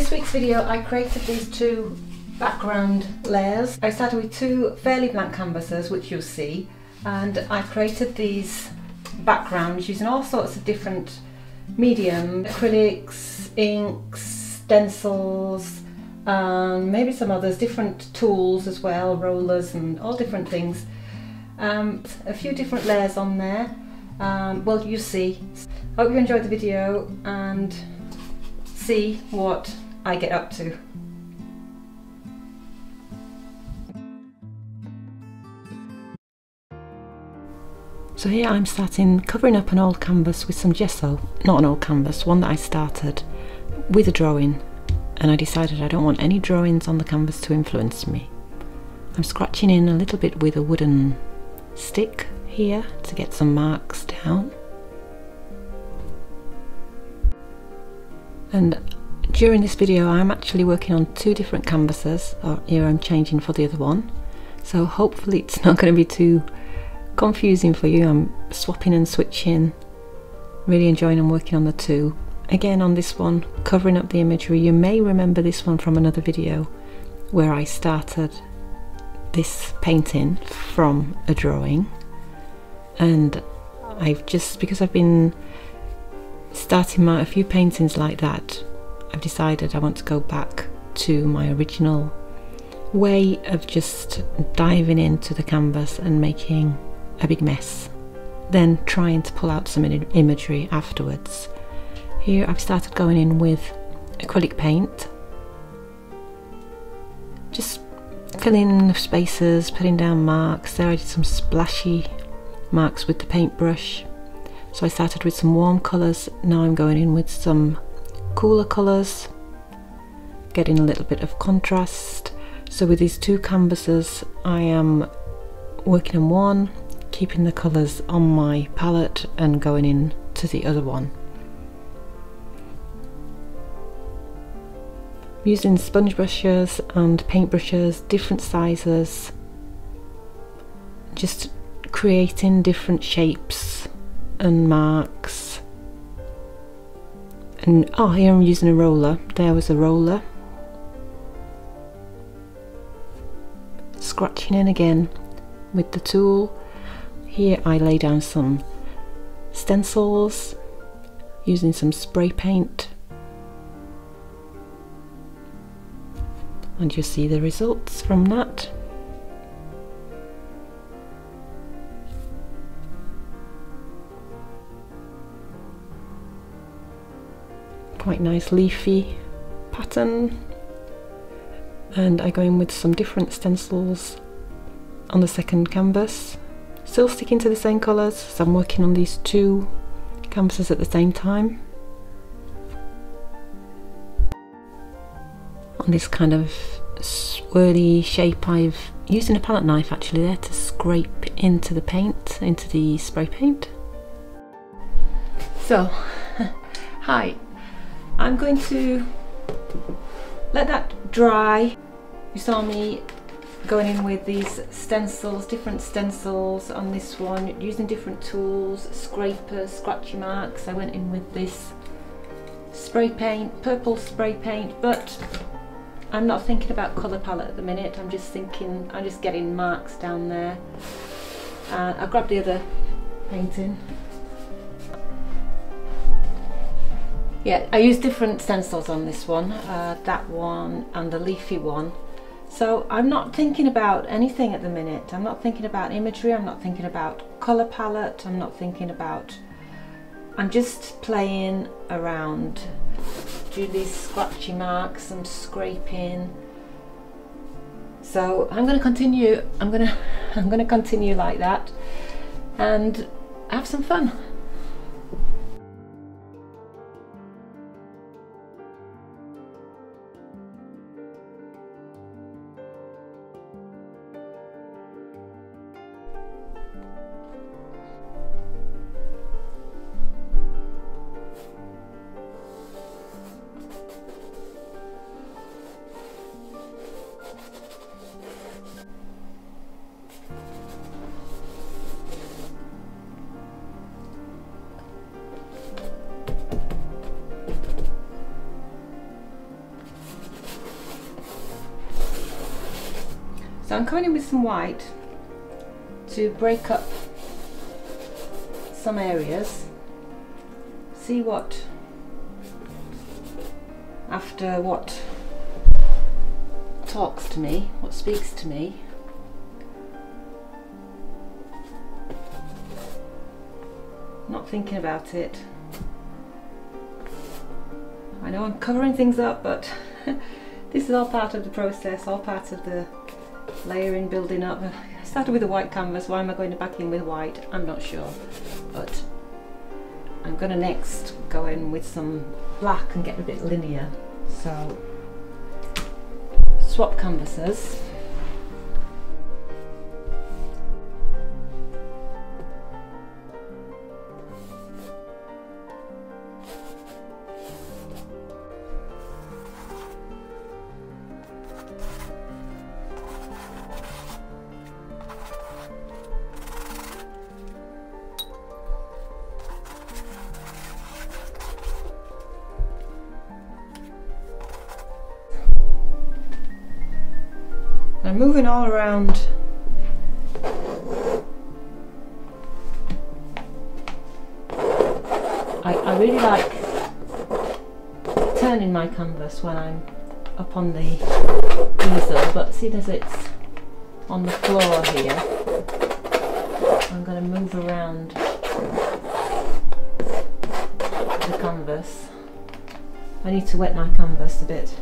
This week's video I created these two background layers. I started with two fairly blank canvases which you'll see and I created these backgrounds using all sorts of different medium, acrylics, inks, stencils and maybe some others, different tools as well, rollers and all different things. Um, a few different layers on there. Um, well, you see. I hope you enjoyed the video and see what I get up to. So here I'm starting covering up an old canvas with some gesso, not an old canvas, one that I started with a drawing and I decided I don't want any drawings on the canvas to influence me. I'm scratching in a little bit with a wooden stick here to get some marks down. And during this video I'm actually working on two different canvases, or here I'm changing for the other one. So hopefully it's not going to be too confusing for you. I'm swapping and switching, really enjoying and working on the two. Again on this one, covering up the imagery, you may remember this one from another video where I started this painting from a drawing and I've just, because I've been starting my, a few paintings like that, I've decided I want to go back to my original way of just diving into the canvas and making a big mess then trying to pull out some imagery afterwards. Here I've started going in with acrylic paint just filling the spaces, putting down marks. There I did some splashy marks with the paintbrush. So I started with some warm colours, now I'm going in with some cooler colours, getting a little bit of contrast. So with these two canvases I am working on one keeping the colours on my palette and going in to the other one. using sponge brushes and paint brushes, different sizes, just creating different shapes and marks. And oh, here I'm using a roller. There was a roller. Scratching in again with the tool here I lay down some stencils using some spray paint and you see the results from that. Quite nice leafy pattern and I go in with some different stencils on the second canvas Still sticking to the same colours, so I'm working on these two canvases at the same time. On this kind of swirly shape I've using a palette knife actually there to scrape into the paint, into the spray paint. So, hi, I'm going to let that dry. You saw me going in with these stencils, different stencils on this one, using different tools, scrapers, scratchy marks. I went in with this spray paint, purple spray paint, but I'm not thinking about colour palette at the minute. I'm just thinking, I'm just getting marks down there. And I grabbed the other painting. Yeah, I used different stencils on this one, uh, that one and the leafy one. So I'm not thinking about anything at the minute. I'm not thinking about imagery, I'm not thinking about colour palette, I'm not thinking about... I'm just playing around. Do these scratchy marks, I'm scraping. So I'm going to continue, I'm going to, I'm going to continue like that and have some fun. So I'm coming in with some white to break up some areas. See what, after what talks to me, what speaks to me. Not thinking about it. I know I'm covering things up, but this is all part of the process, all part of the layering, building up. I started with a white canvas, why am I going back in with white? I'm not sure, but I'm going to next go in with some black and get a bit linear. So swap canvases. Moving all around. I, I really like turning my canvas when I'm up on the easel but see as it's on the floor here. I'm going to move around the canvas. I need to wet my canvas a bit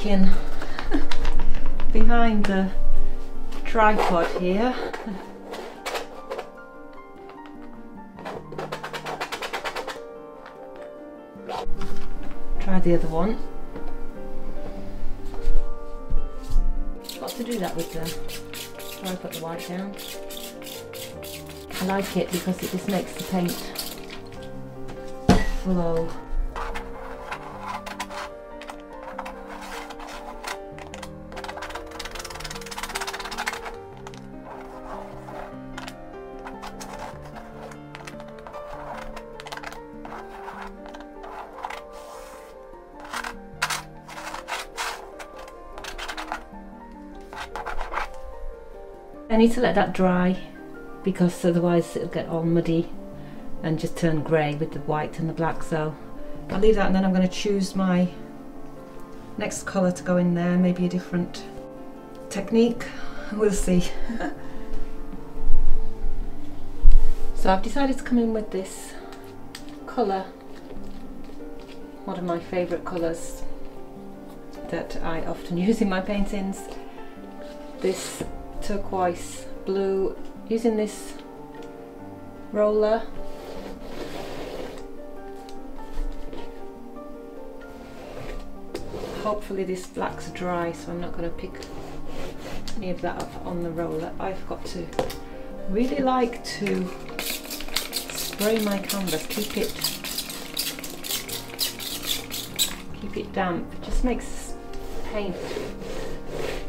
Behind the tripod here. Try the other one. Got to do that with the. Try put the white down. I like it because it just makes the paint flow. Need to let that dry because otherwise it'll get all muddy and just turn grey with the white and the black so I'll leave that and then I'm going to choose my next colour to go in there maybe a different technique. We'll see. So I've decided to come in with this colour one of my favourite colours that I often use in my paintings. This turquoise blue using this roller. Hopefully this black's dry so I'm not going to pick any of that up on the roller. I've got to really like to spray my canvas keep it keep it damp. It just makes paint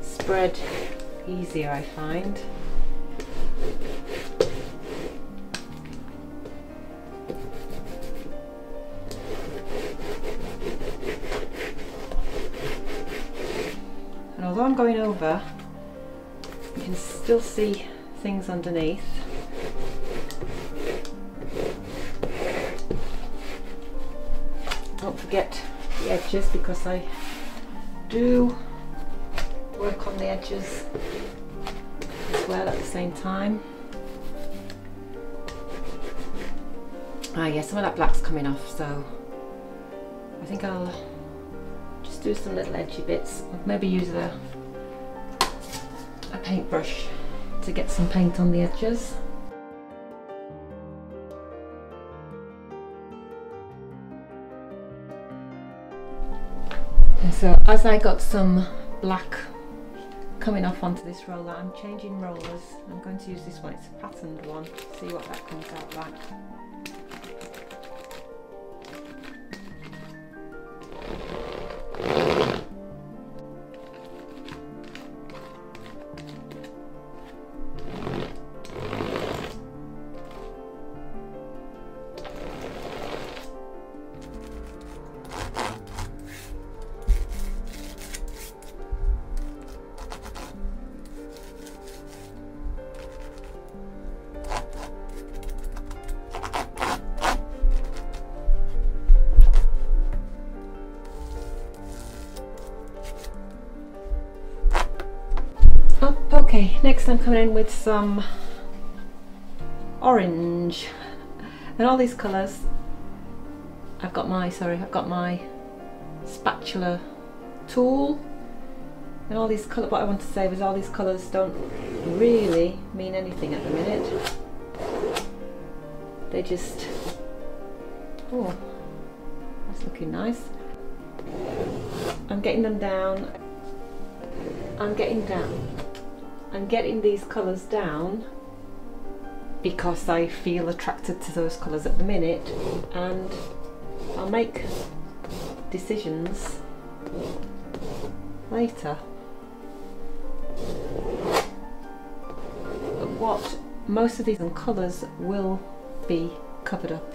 spread easier I find. And although I'm going over, you can still see things underneath. Don't forget the edges because I do edges as well at the same time. Ah yeah, some of that black's coming off, so I think I'll just do some little edgy bits. Maybe use a, a paintbrush to get some paint on the edges. So as I got some black coming off onto this roller, I'm changing rollers. I'm going to use this one, it's a patterned one, see what that comes out like. Okay, next I'm coming in with some orange. And all these colours I've got my sorry I've got my spatula tool. And all these colours what I want to say was all these colours don't really mean anything at the minute. They just oh that's looking nice. I'm getting them down. I'm getting down I'm getting these colours down because I feel attracted to those colours at the minute and I'll make decisions later. But what most of these colours will be covered up.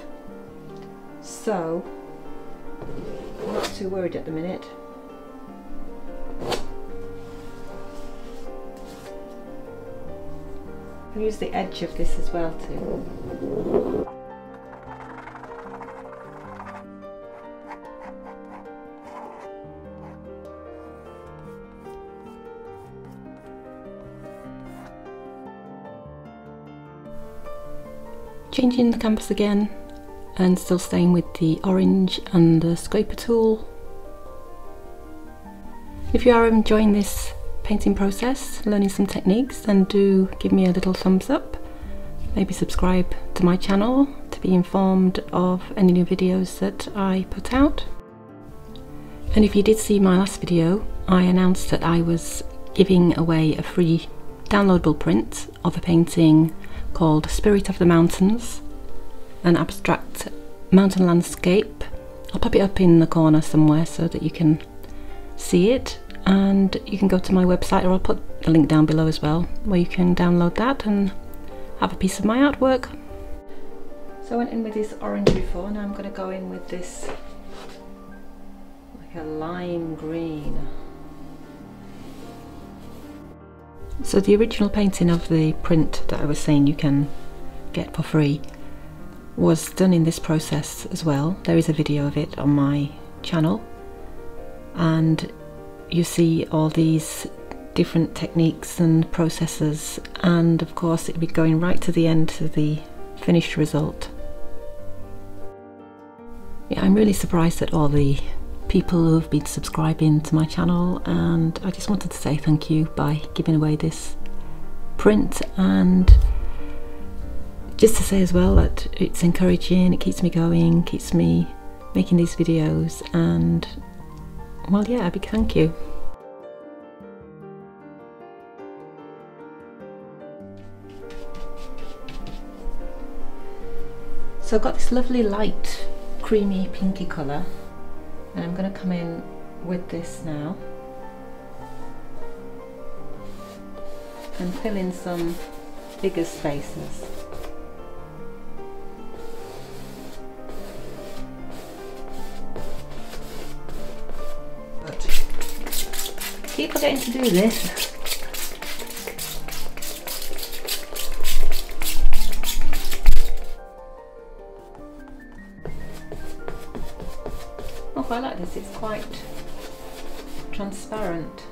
So I'm not too worried at the minute. Use the edge of this as well too. Changing the canvas again and still staying with the orange and the scraper tool. If you are enjoying this painting process, learning some techniques, then do give me a little thumbs up. Maybe subscribe to my channel to be informed of any new videos that I put out. And if you did see my last video, I announced that I was giving away a free downloadable print of a painting called Spirit of the Mountains, an abstract mountain landscape. I'll pop it up in the corner somewhere so that you can see it and you can go to my website or I'll put a link down below as well where you can download that and have a piece of my artwork. So I went in with this orange before, now I'm going to go in with this like a lime green. So the original painting of the print that I was saying you can get for free was done in this process as well. There is a video of it on my channel and you see all these different techniques and processes and of course it'll be going right to the end to the finished result. Yeah, I'm really surprised at all the people who have been subscribing to my channel and I just wanted to say thank you by giving away this print and just to say as well that it's encouraging, it keeps me going, keeps me making these videos and well, yeah, a big thank you. So I've got this lovely light creamy pinky colour and I'm going to come in with this now and fill in some bigger spaces. Keep forgetting to do this. Oh, I like this, it's quite transparent.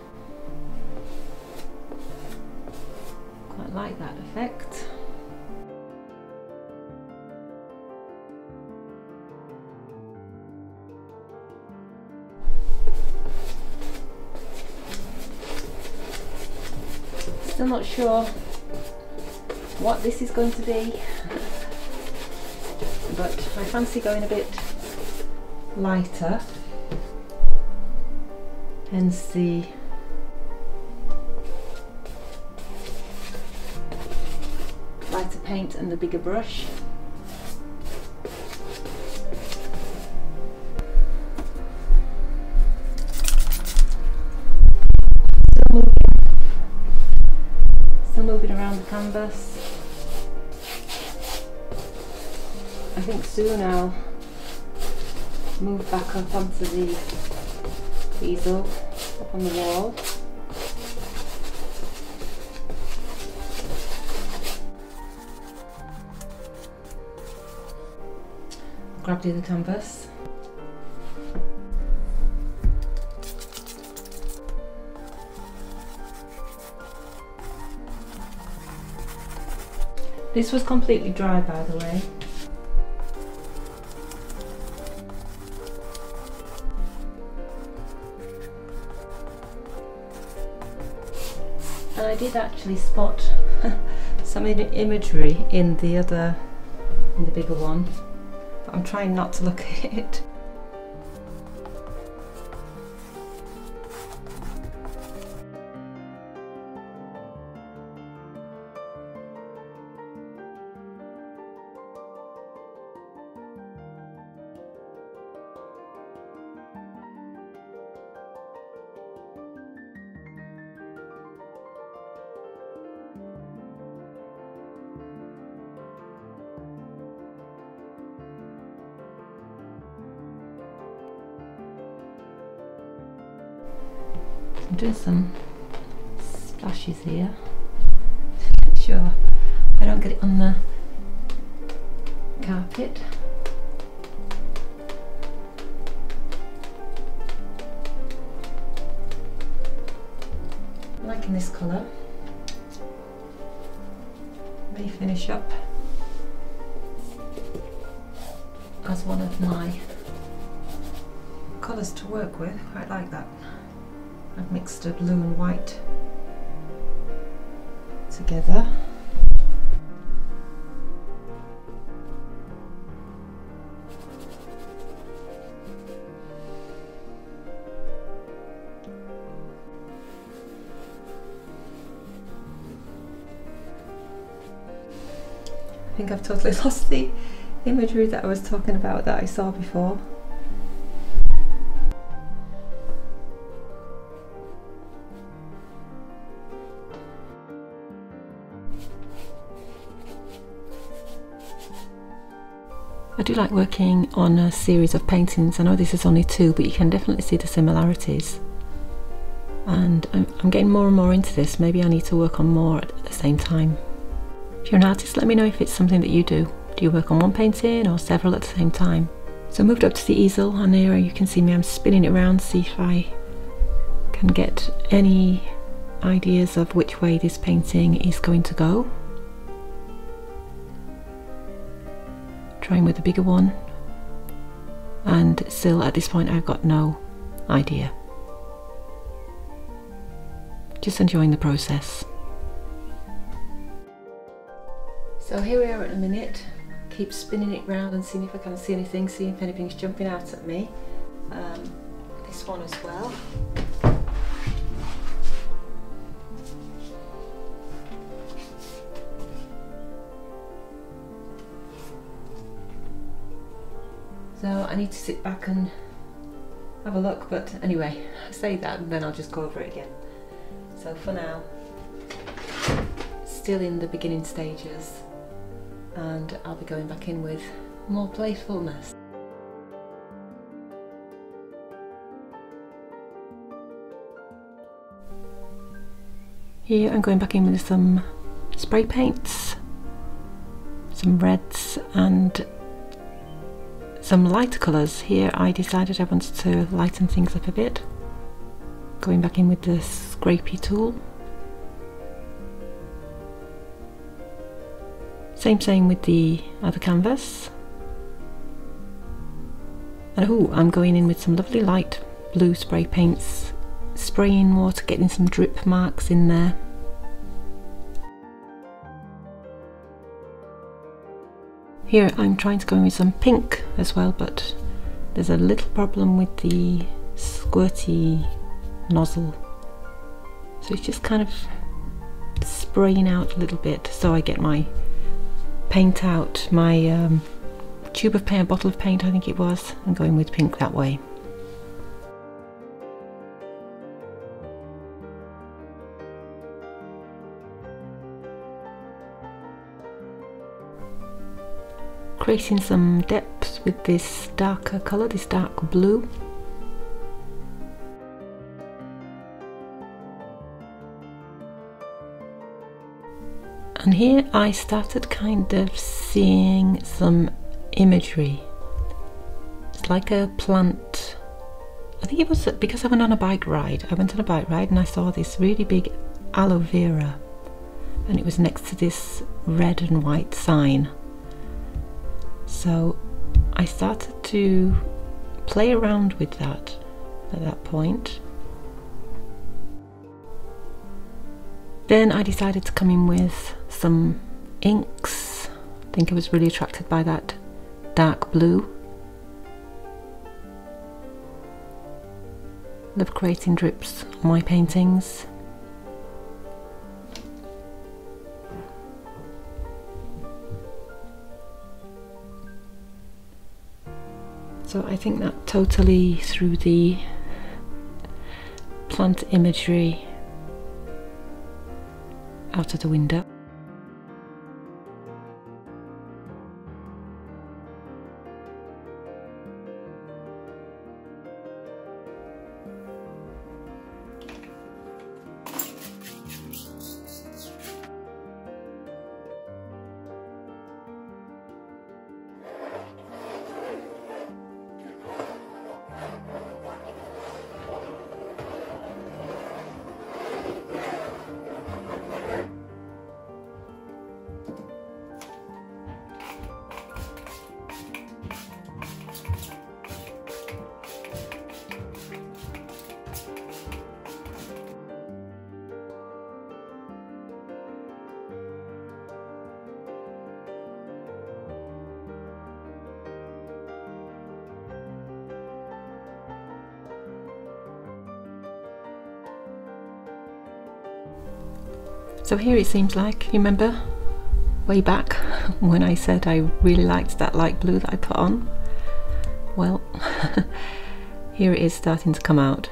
Quite like that effect. Still not sure what this is going to be but I fancy going a bit lighter hence the lighter paint and the bigger brush soon I'll move back up onto the easel up on the wall. Grab the other canvas. This was completely dry by the way. I did actually spot some imagery in the other, in the bigger one, but I'm trying not to look at it. I'm doing some splashes here. Sure, I don't get it on the carpet. I'm liking this colour. May finish up as one of my colours to work with. Quite like that. I've mixed a blue and white together. I think I've totally lost the imagery that I was talking about that I saw before. Do like working on a series of paintings. I know this is only two, but you can definitely see the similarities. And I'm, getting more and more into this. Maybe I need to work on more at the same time. If you're an artist, let me know if it's something that you do. Do you work on one painting or several at the same time? So I moved up to the easel and here you can see me, I'm spinning it around, see if I can get any ideas of which way this painting is going to go. Trying with a bigger one. And still at this point I've got no idea. Just enjoying the process. So here we are at a minute. Keep spinning it round and seeing if I can see anything seeing if anything's jumping out at me. Um, this one as well So I need to sit back and have a look, but anyway, I say that and then I'll just go over it again. So for now, still in the beginning stages and I'll be going back in with more playfulness. Here I'm going back in with some spray paints, some reds and some lighter colours. Here I decided I wanted to lighten things up a bit. Going back in with the scrapey tool. Same same with the other canvas. And oh, I'm going in with some lovely light blue spray paints, spraying water, getting some drip marks in there. Here I'm trying to go in with some pink as well, but there's a little problem with the squirty nozzle. So it's just kind of spraying out a little bit so I get my paint out, my um, tube of paint, a bottle of paint I think it was, and going with pink that way. Creating some depth with this darker colour, this dark blue. And here I started kind of seeing some imagery. It's like a plant. I think it was because I went on a bike ride. I went on a bike ride and I saw this really big aloe vera and it was next to this red and white sign so I started to play around with that at that point. Then I decided to come in with some inks. I think I was really attracted by that dark blue. Love creating drips on my paintings. So I think that totally threw the plant imagery out of the window. So here it seems like, you remember way back when I said I really liked that light blue that I put on? Well, here it is starting to come out.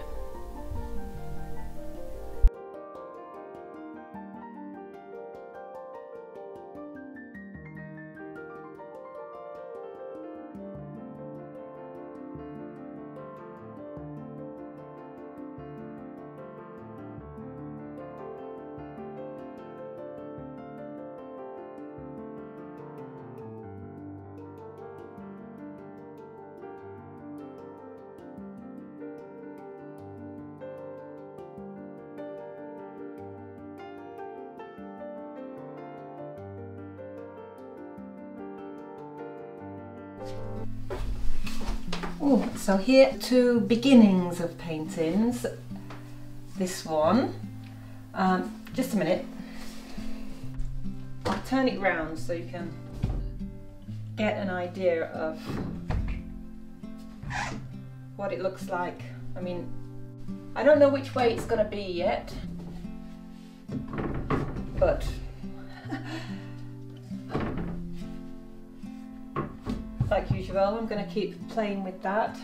Oh, so here two beginnings of paintings. This one, um, just a minute. I'll turn it round so you can get an idea of what it looks like. I mean, I don't know which way it's going to be yet, but usual. I'm going to keep playing with that.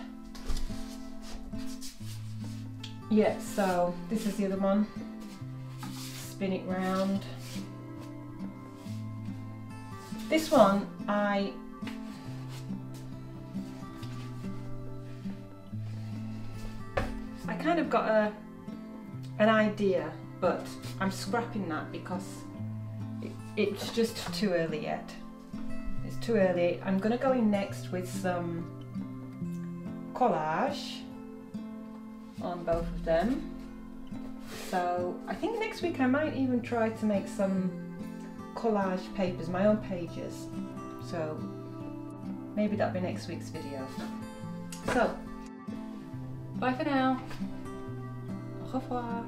Yeah, so this is the other one. Spin it round. This one, I I kind of got a an idea, but I'm scrapping that because it, it's just too early yet too early. I'm going to go in next with some collage on both of them. So I think next week I might even try to make some collage papers, my own pages. So maybe that'll be next week's video. So, bye for now. Au revoir.